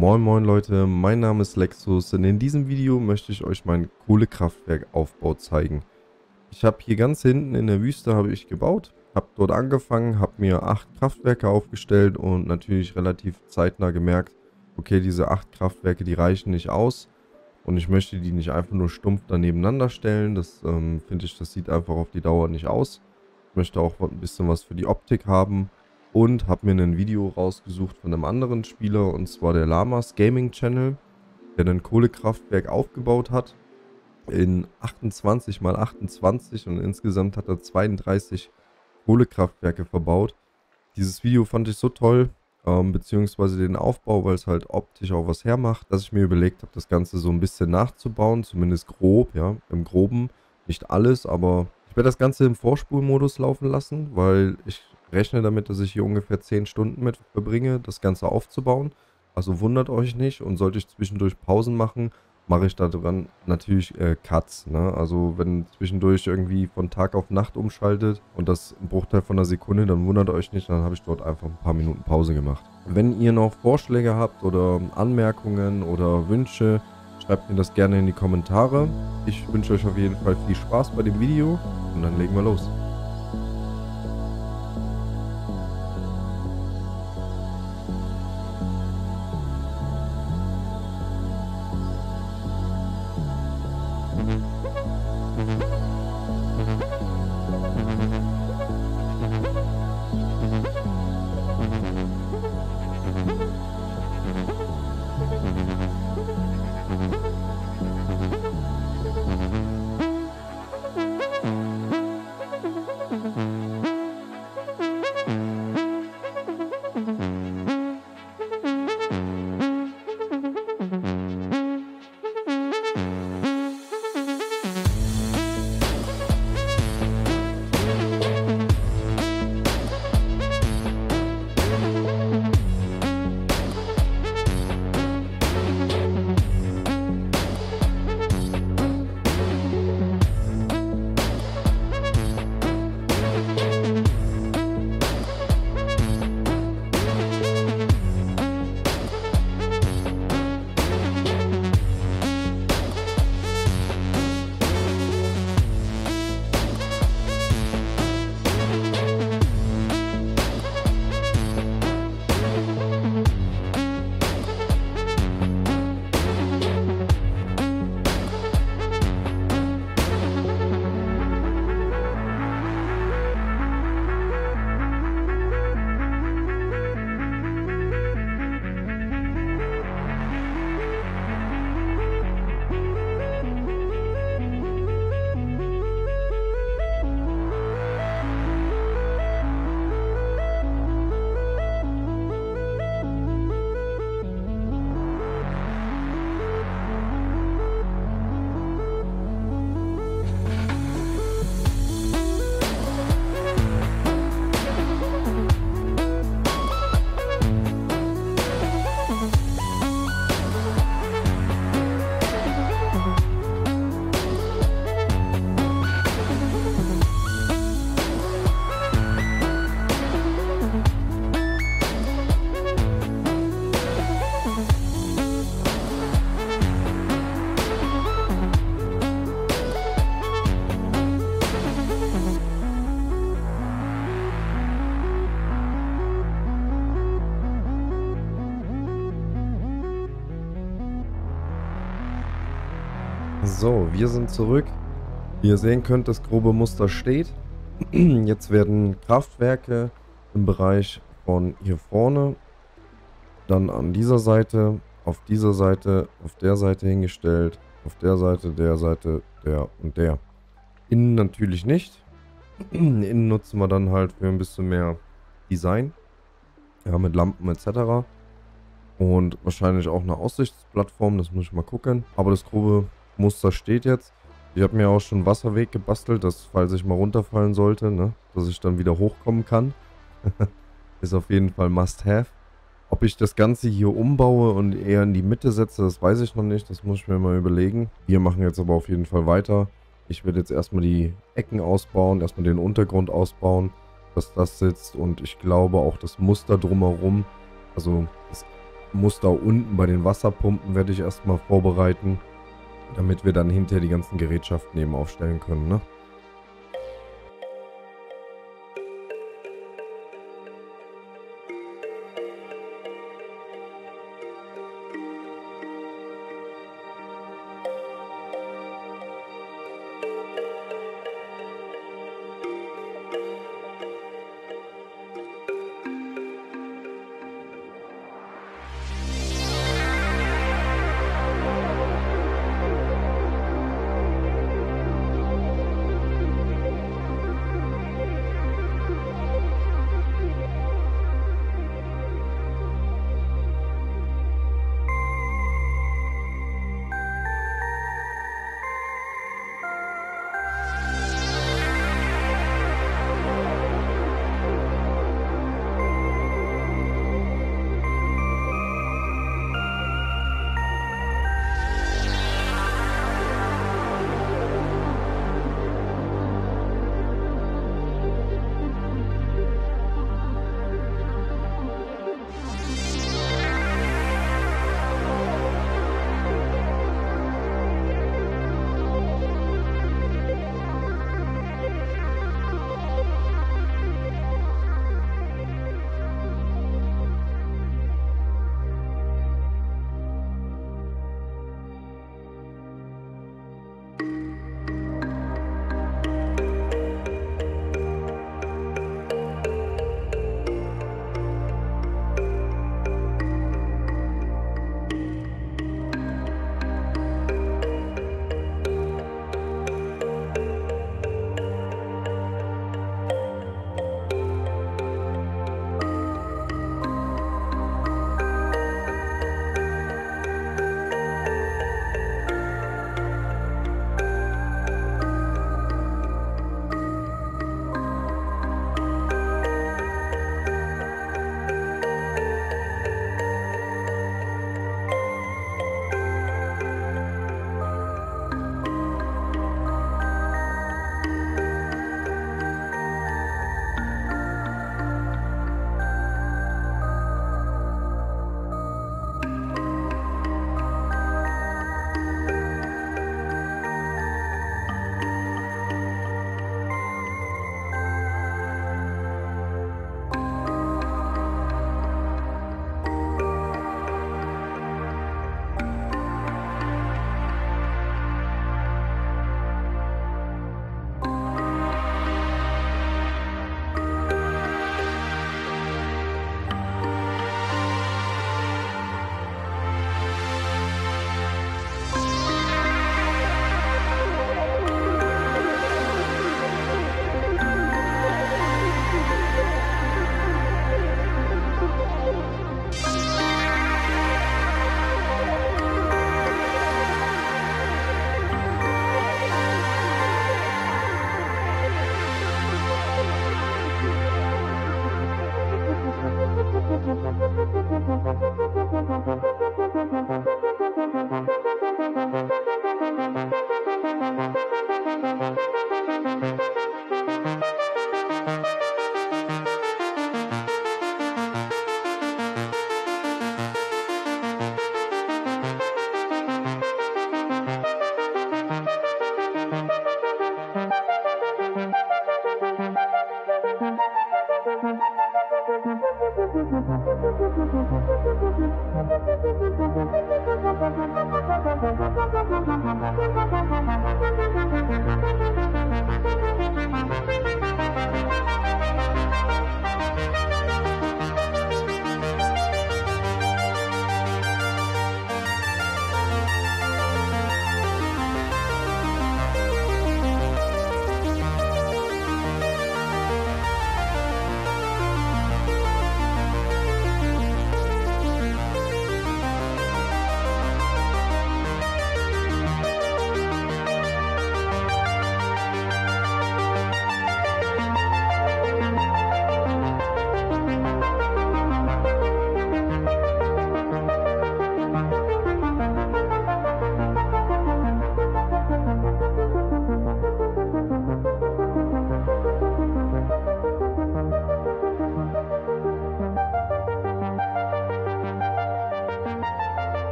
Moin moin Leute, mein Name ist Lexus und in diesem Video möchte ich euch meinen Kohlekraftwerkaufbau zeigen. Ich habe hier ganz hinten in der Wüste habe ich gebaut, habe dort angefangen, habe mir acht Kraftwerke aufgestellt und natürlich relativ zeitnah gemerkt, okay diese acht Kraftwerke, die reichen nicht aus und ich möchte die nicht einfach nur stumpf danebeneinander stellen, das ähm, finde ich, das sieht einfach auf die Dauer nicht aus. Ich möchte auch ein bisschen was für die Optik haben und habe mir ein Video rausgesucht von einem anderen Spieler und zwar der Lamas Gaming Channel, der ein Kohlekraftwerk aufgebaut hat in 28 mal 28 und insgesamt hat er 32 Kohlekraftwerke verbaut. Dieses Video fand ich so toll, ähm, beziehungsweise den Aufbau, weil es halt optisch auch was hermacht, dass ich mir überlegt habe, das Ganze so ein bisschen nachzubauen, zumindest grob, ja, im Groben. Nicht alles, aber ich werde das Ganze im Vorspulmodus laufen lassen, weil ich rechne damit, dass ich hier ungefähr 10 Stunden mit verbringe, das Ganze aufzubauen. Also wundert euch nicht und sollte ich zwischendurch Pausen machen, mache ich da dran natürlich äh, Cuts. Ne? Also wenn zwischendurch irgendwie von Tag auf Nacht umschaltet und das ein Bruchteil von einer Sekunde, dann wundert euch nicht, dann habe ich dort einfach ein paar Minuten Pause gemacht. Wenn ihr noch Vorschläge habt oder Anmerkungen oder Wünsche, schreibt mir das gerne in die Kommentare. Ich wünsche euch auf jeden Fall viel Spaß bei dem Video und dann legen wir los. So, wir sind zurück. Wie ihr sehen könnt, das grobe Muster steht. Jetzt werden Kraftwerke im Bereich von hier vorne, dann an dieser Seite, auf dieser Seite, auf der Seite hingestellt, auf der Seite, der Seite, der und der. Innen natürlich nicht. Innen nutzen wir dann halt für ein bisschen mehr Design. Ja, mit Lampen etc. Und wahrscheinlich auch eine Aussichtsplattform, das muss ich mal gucken. Aber das grobe Muster steht jetzt. Ich habe mir auch schon Wasserweg gebastelt, dass falls ich mal runterfallen sollte, ne, dass ich dann wieder hochkommen kann. Ist auf jeden Fall must have. Ob ich das Ganze hier umbaue und eher in die Mitte setze, das weiß ich noch nicht. Das muss ich mir mal überlegen. Wir machen jetzt aber auf jeden Fall weiter. Ich werde jetzt erstmal die Ecken ausbauen, erstmal den Untergrund ausbauen, dass das sitzt und ich glaube auch das Muster drumherum. Also das muss da unten bei den Wasserpumpen werde ich erstmal vorbereiten, damit wir dann hinterher die ganzen Gerätschaften eben aufstellen können, ne?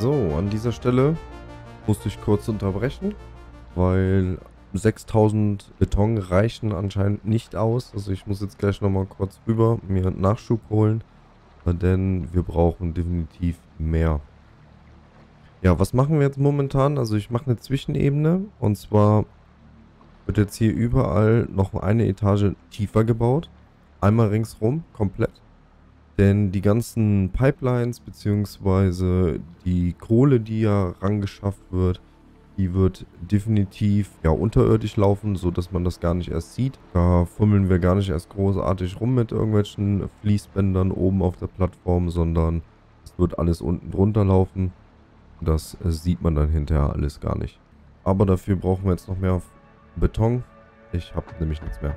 So, an dieser Stelle musste ich kurz unterbrechen, weil 6000 Beton reichen anscheinend nicht aus. Also ich muss jetzt gleich nochmal kurz rüber mir Nachschub holen, denn wir brauchen definitiv mehr. Ja, was machen wir jetzt momentan? Also ich mache eine Zwischenebene und zwar wird jetzt hier überall noch eine Etage tiefer gebaut. Einmal ringsrum, komplett. Denn die ganzen Pipelines bzw. die Kohle, die ja rangeschafft wird, die wird definitiv ja unterirdisch laufen, so dass man das gar nicht erst sieht. Da fummeln wir gar nicht erst großartig rum mit irgendwelchen Fließbändern oben auf der Plattform, sondern es wird alles unten drunter laufen. Das sieht man dann hinterher alles gar nicht. Aber dafür brauchen wir jetzt noch mehr Beton. Ich habe nämlich nichts mehr.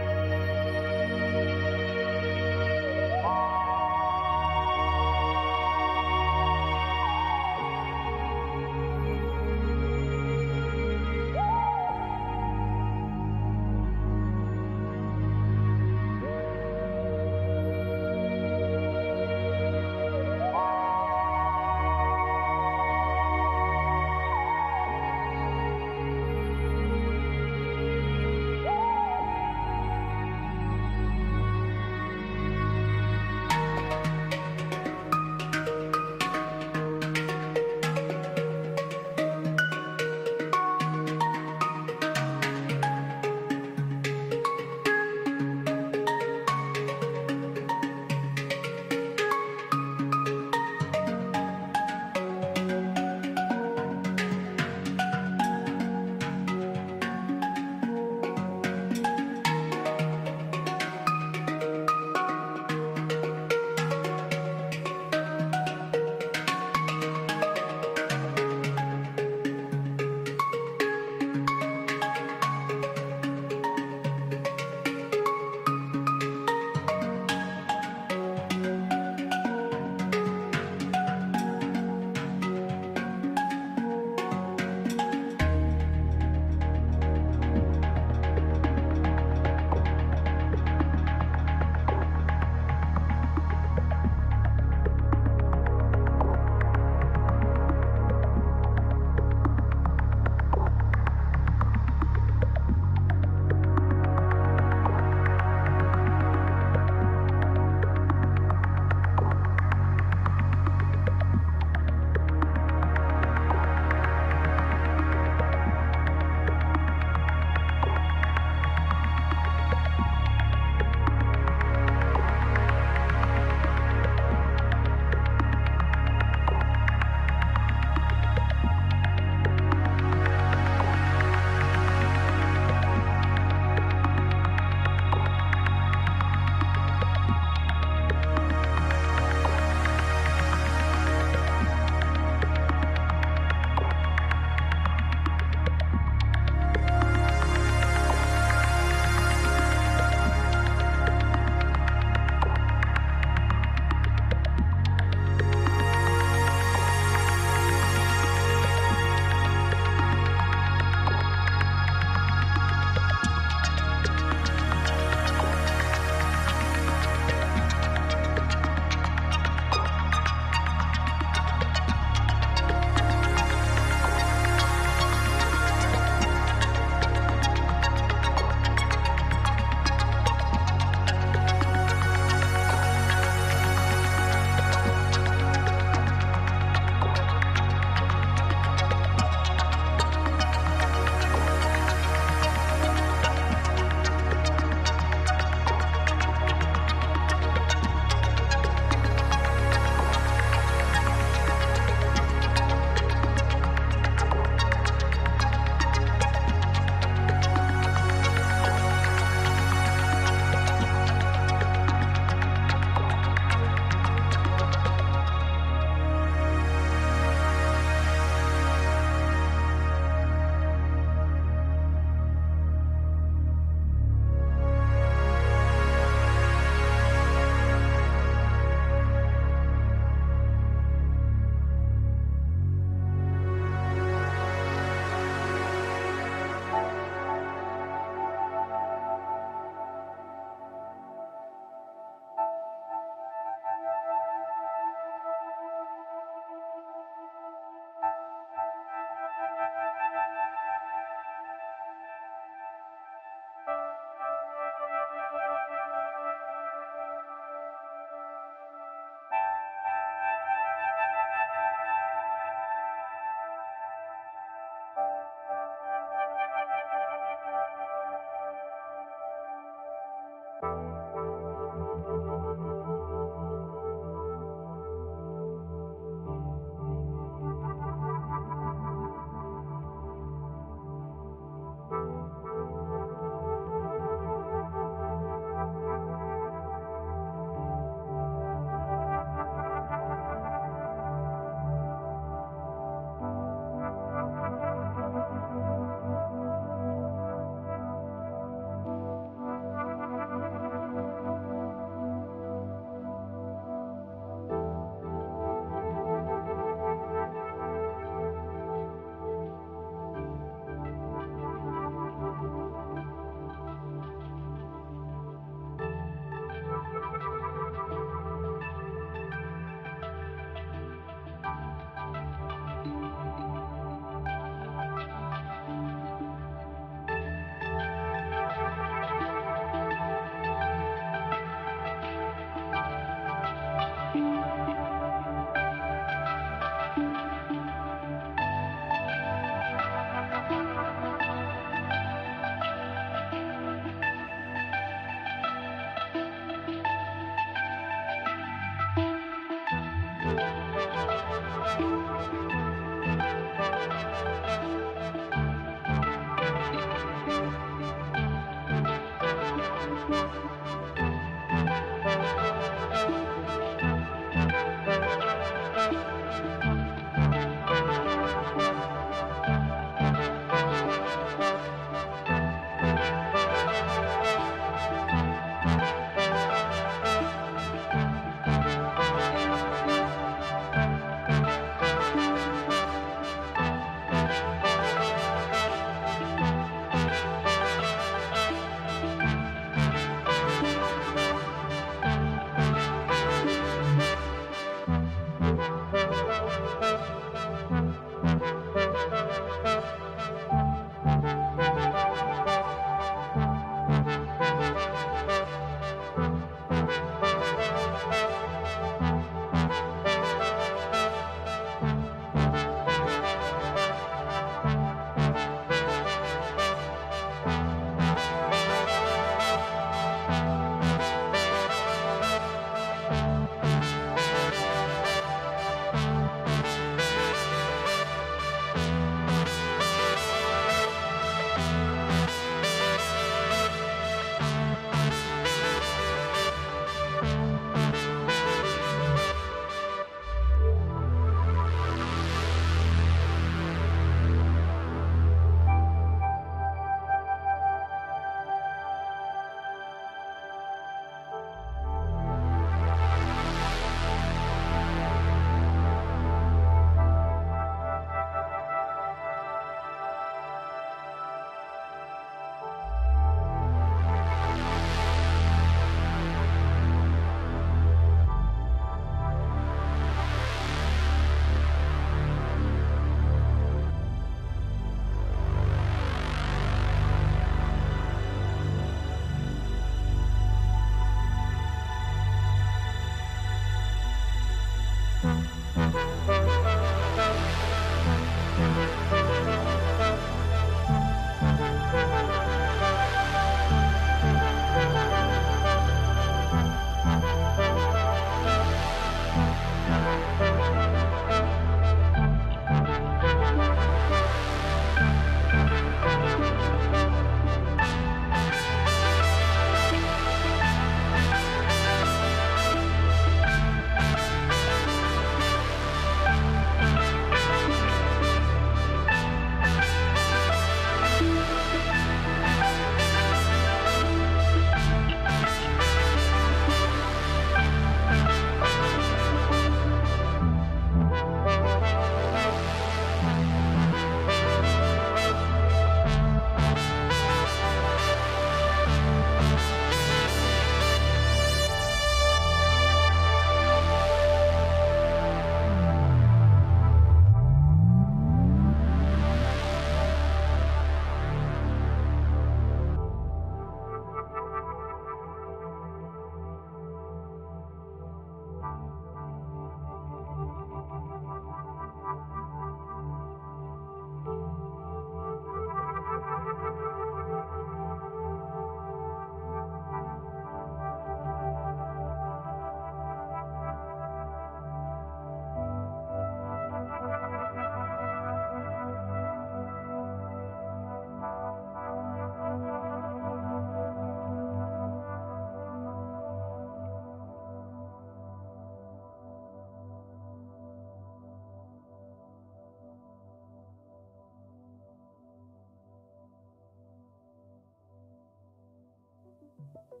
Thank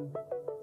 you.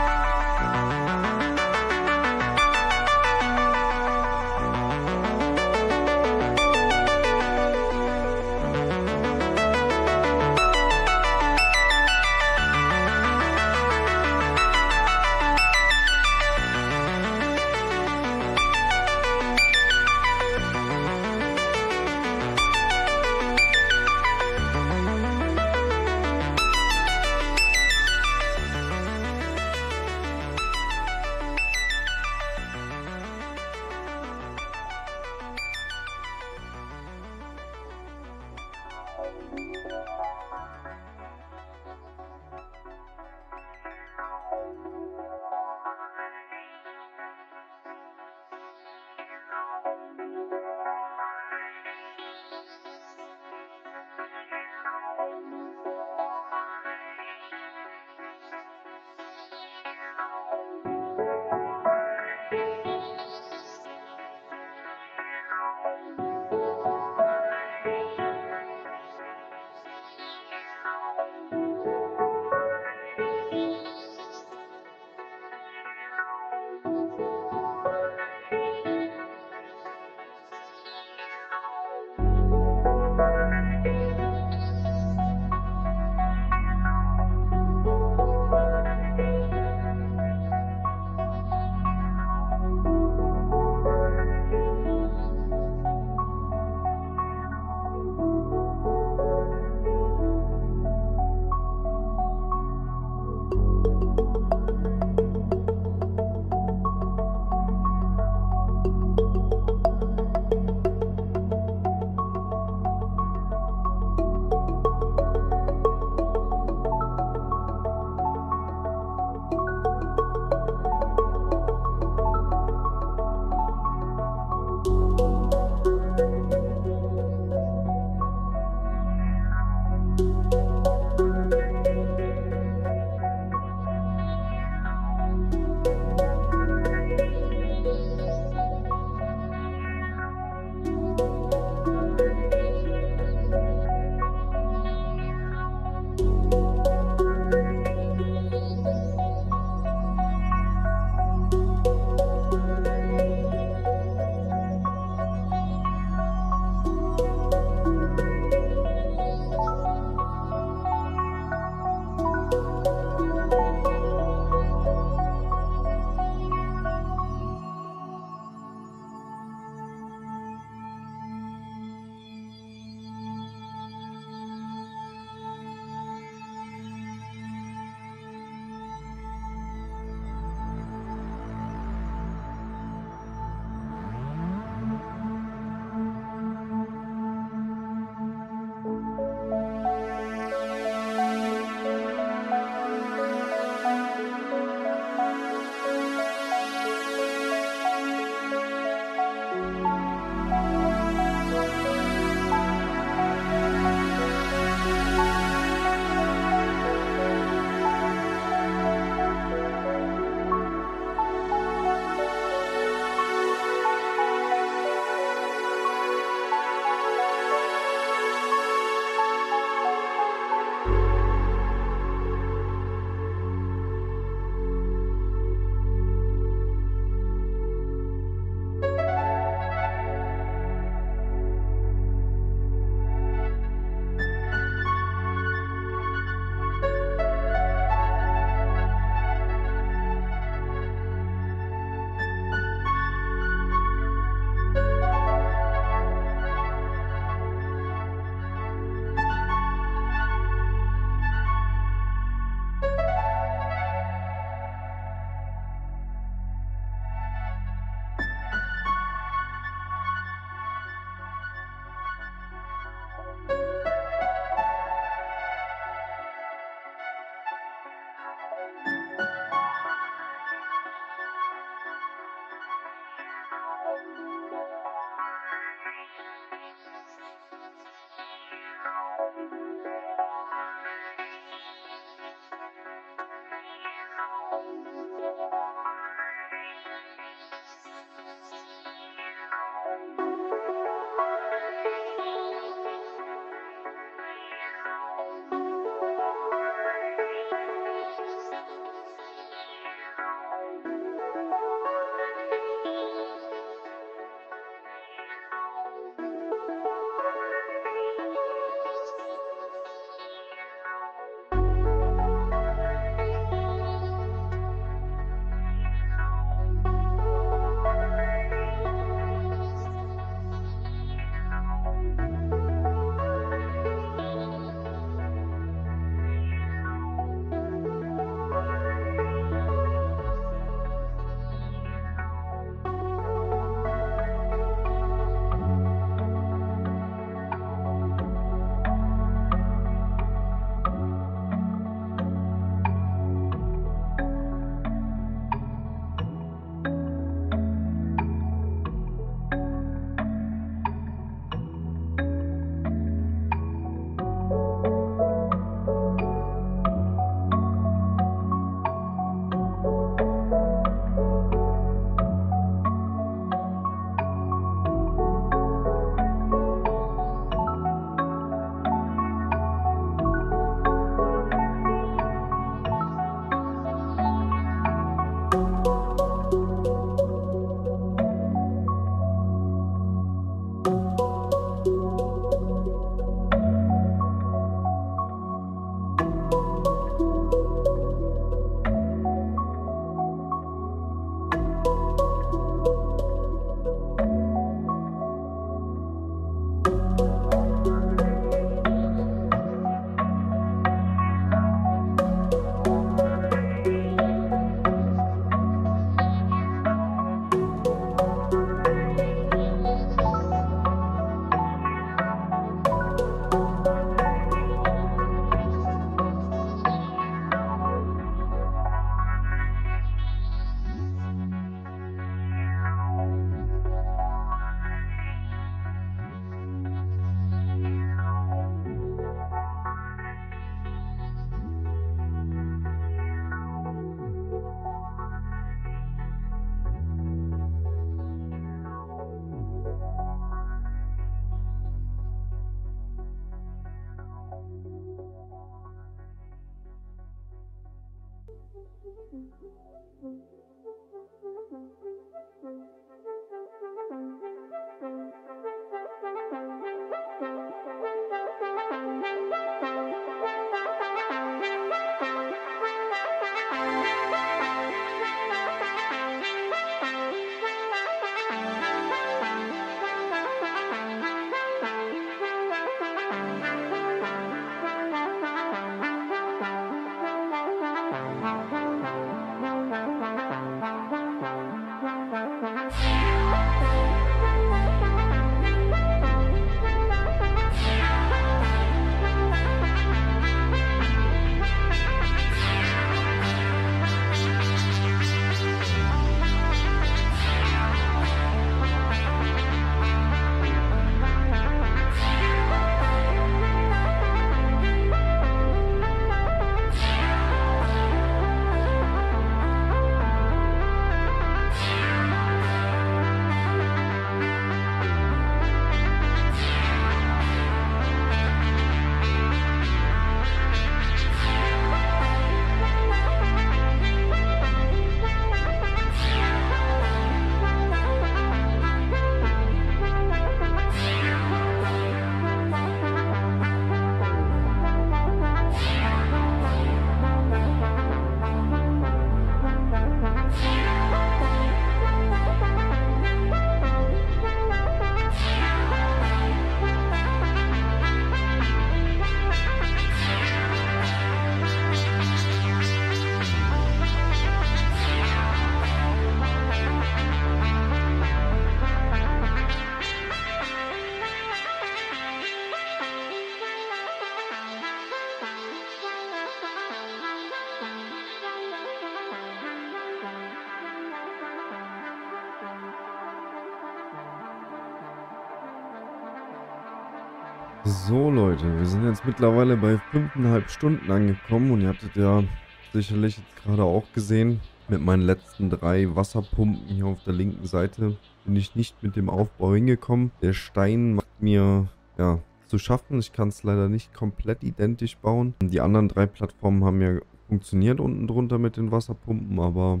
So Leute, wir sind jetzt mittlerweile bei 5,5 Stunden angekommen und ihr hattet ja sicherlich jetzt gerade auch gesehen, mit meinen letzten drei Wasserpumpen hier auf der linken Seite bin ich nicht mit dem Aufbau hingekommen. Der Stein macht mir ja zu schaffen. Ich kann es leider nicht komplett identisch bauen. Die anderen drei Plattformen haben ja funktioniert unten drunter mit den Wasserpumpen, aber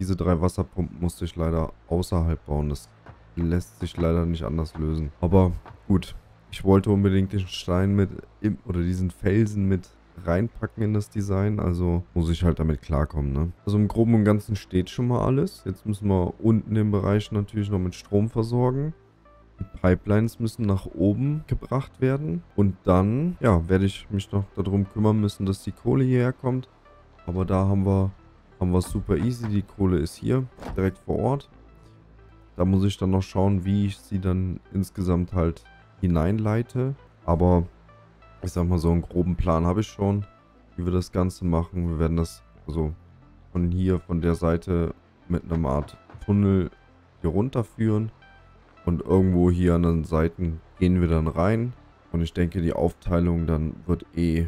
diese drei Wasserpumpen musste ich leider außerhalb bauen. Das lässt sich leider nicht anders lösen. Aber gut, ich wollte unbedingt den Stein mit, oder diesen Felsen mit reinpacken in das Design, also muss ich halt damit klarkommen, ne? Also im Groben und Ganzen steht schon mal alles. Jetzt müssen wir unten den Bereich natürlich noch mit Strom versorgen. Die Pipelines müssen nach oben gebracht werden. Und dann, ja, werde ich mich noch darum kümmern müssen, dass die Kohle hierher kommt. Aber da haben wir, haben wir super easy. Die Kohle ist hier, direkt vor Ort. Da muss ich dann noch schauen, wie ich sie dann insgesamt halt hineinleite. Aber ich sag mal so einen groben Plan habe ich schon, wie wir das Ganze machen. Wir werden das also von hier, von der Seite mit einer Art Tunnel hier runterführen. Und irgendwo hier an den Seiten gehen wir dann rein. Und ich denke, die Aufteilung dann wird eh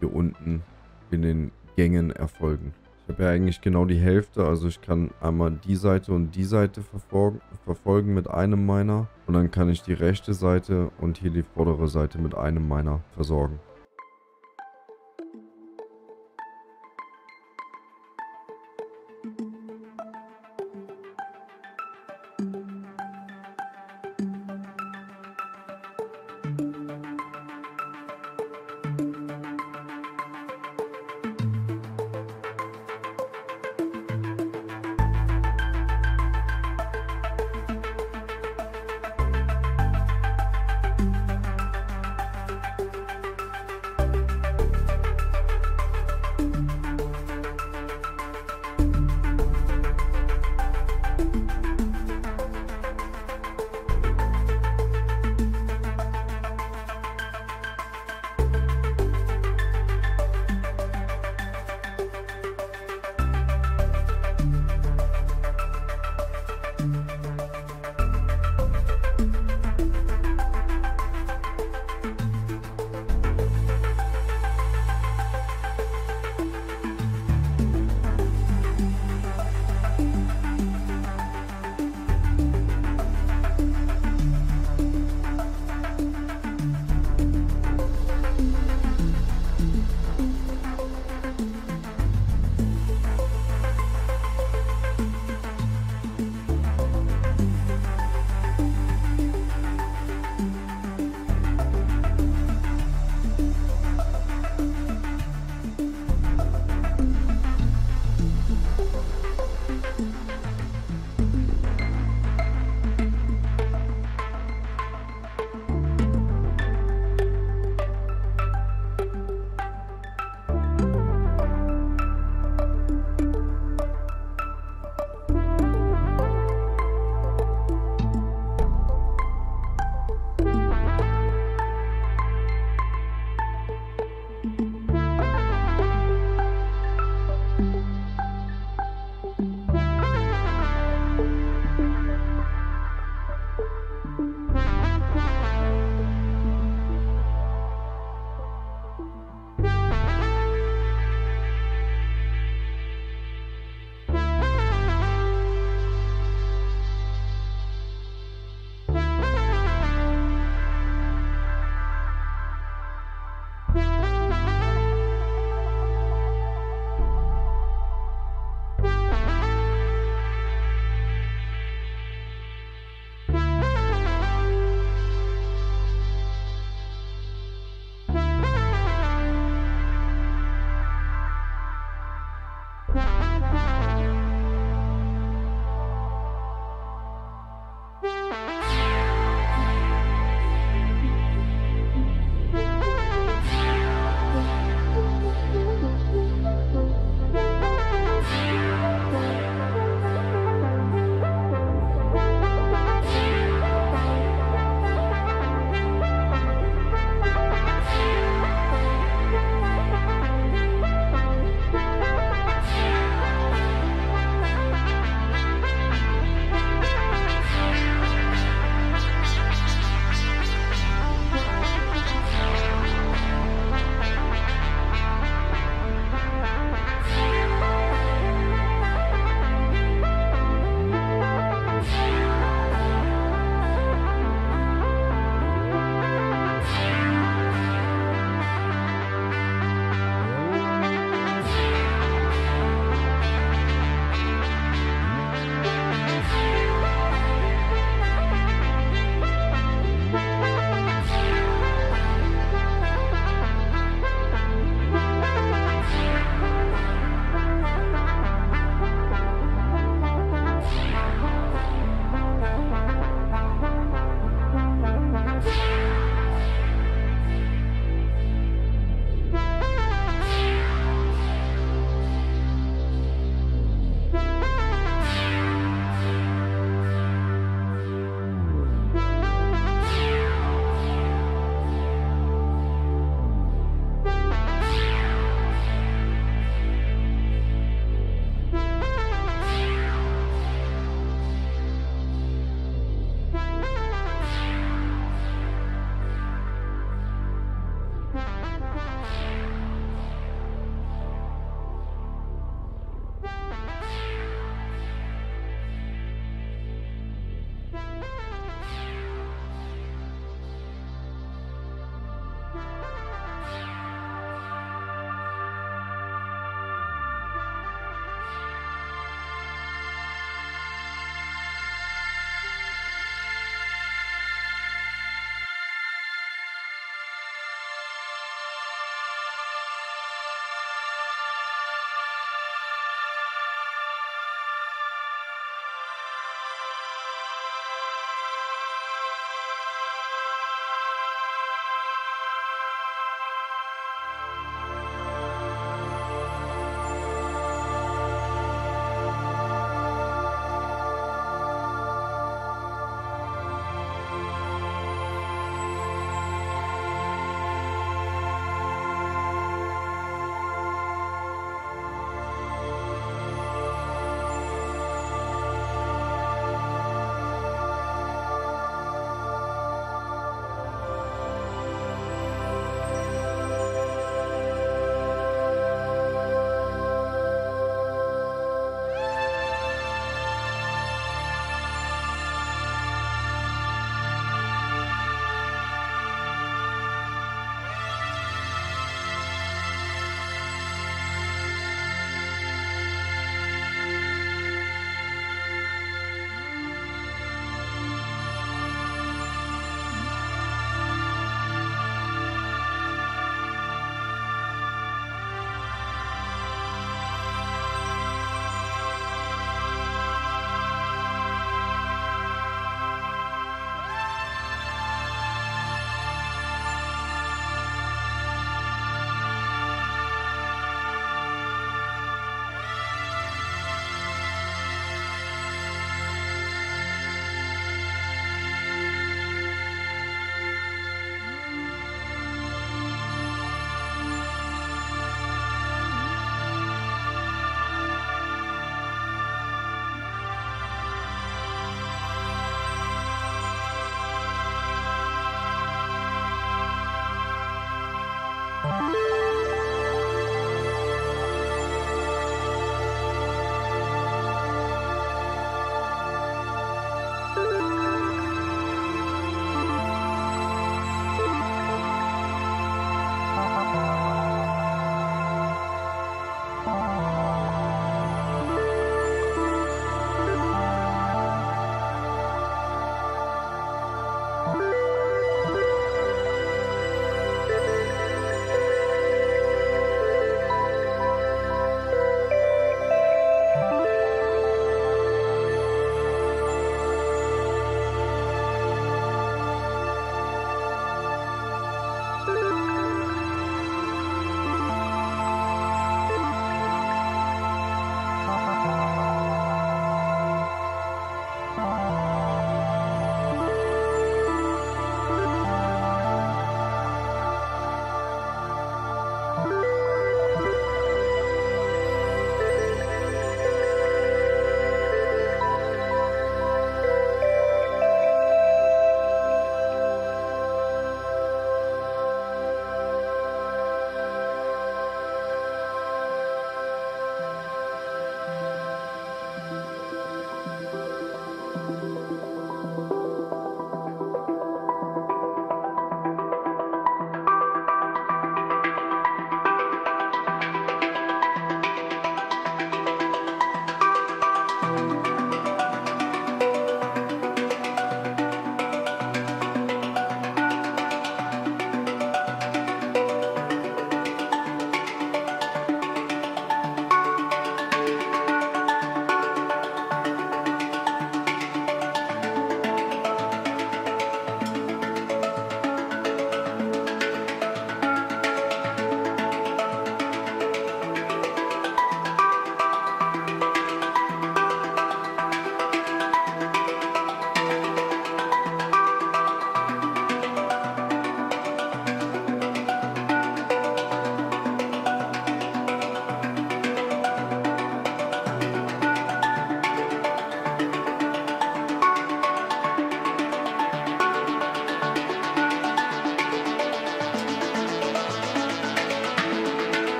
hier unten in den Gängen erfolgen. Ich habe ja eigentlich genau die Hälfte, also ich kann einmal die Seite und die Seite verfolgen mit einem meiner. Und dann kann ich die rechte Seite und hier die vordere Seite mit einem meiner versorgen.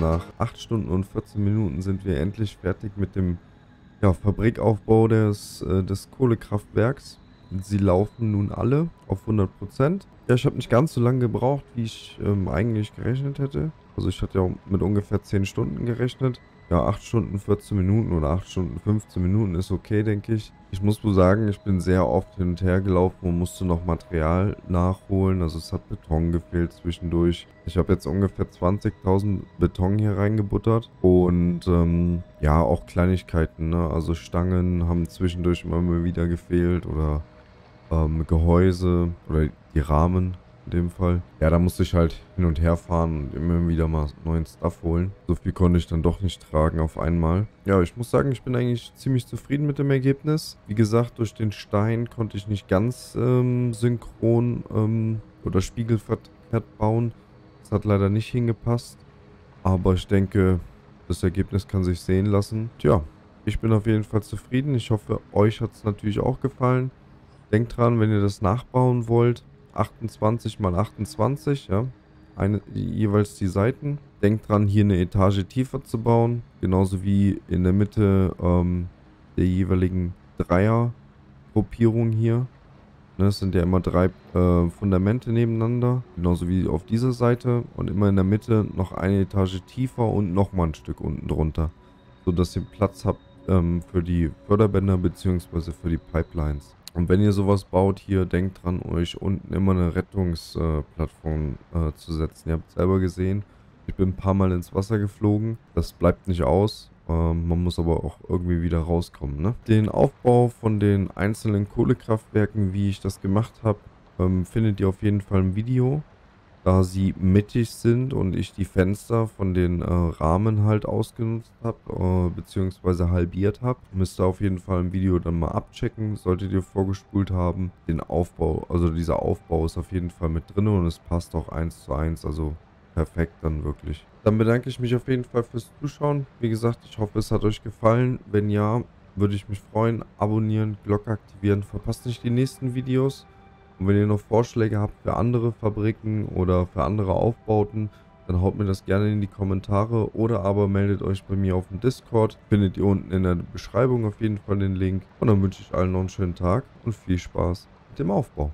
Nach 8 Stunden und 14 Minuten sind wir endlich fertig mit dem ja, Fabrikaufbau des, äh, des Kohlekraftwerks. Sie laufen nun alle auf 100%. Ja, ich habe nicht ganz so lange gebraucht, wie ich ähm, eigentlich gerechnet hätte. Also ich hatte ja mit ungefähr 10 Stunden gerechnet. Ja, 8 Stunden 14 Minuten oder 8 Stunden 15 Minuten ist okay, denke ich. Ich muss wohl sagen, ich bin sehr oft hin und her gelaufen und musste noch Material nachholen. Also es hat Beton gefehlt zwischendurch. Ich habe jetzt ungefähr 20.000 Beton hier reingebuttert. Und ähm, ja, auch Kleinigkeiten. Ne? Also Stangen haben zwischendurch immer wieder gefehlt oder ähm, Gehäuse oder die Rahmen in dem Fall. Ja, da musste ich halt hin und her fahren und immer wieder mal neuen Stuff holen. So viel konnte ich dann doch nicht tragen auf einmal. Ja, ich muss sagen, ich bin eigentlich ziemlich zufrieden mit dem Ergebnis. Wie gesagt, durch den Stein konnte ich nicht ganz ähm, synchron ähm, oder spiegelverkehrt bauen. Das hat leider nicht hingepasst. Aber ich denke, das Ergebnis kann sich sehen lassen. Tja, ich bin auf jeden Fall zufrieden. Ich hoffe, euch hat es natürlich auch gefallen. Denkt dran, wenn ihr das nachbauen wollt, 28 mal 28, ja. Eine, jeweils die Seiten. Denkt dran, hier eine Etage tiefer zu bauen. Genauso wie in der Mitte ähm, der jeweiligen Dreier-Gruppierung hier. Ne, es sind ja immer drei äh, Fundamente nebeneinander. Genauso wie auf dieser Seite. Und immer in der Mitte noch eine Etage tiefer und nochmal ein Stück unten drunter. So dass ihr Platz habt ähm, für die Förderbänder bzw. für die Pipelines. Und wenn ihr sowas baut, hier denkt dran, euch unten immer eine Rettungsplattform äh, äh, zu setzen. Ihr habt selber gesehen, ich bin ein paar Mal ins Wasser geflogen. Das bleibt nicht aus. Ähm, man muss aber auch irgendwie wieder rauskommen. Ne? Den Aufbau von den einzelnen Kohlekraftwerken, wie ich das gemacht habe, ähm, findet ihr auf jeden Fall im Video da sie mittig sind und ich die Fenster von den äh, Rahmen halt ausgenutzt habe, äh, beziehungsweise halbiert habe. Müsst ihr auf jeden Fall im Video dann mal abchecken, solltet ihr vorgespult haben. Den Aufbau, also dieser Aufbau ist auf jeden Fall mit drin und es passt auch eins zu eins, also perfekt dann wirklich. Dann bedanke ich mich auf jeden Fall fürs Zuschauen. Wie gesagt, ich hoffe es hat euch gefallen. Wenn ja, würde ich mich freuen. Abonnieren, Glocke aktivieren, verpasst nicht die nächsten Videos. Und wenn ihr noch Vorschläge habt für andere Fabriken oder für andere Aufbauten, dann haut mir das gerne in die Kommentare oder aber meldet euch bei mir auf dem Discord. Findet ihr unten in der Beschreibung auf jeden Fall den Link. Und dann wünsche ich allen noch einen schönen Tag und viel Spaß mit dem Aufbau.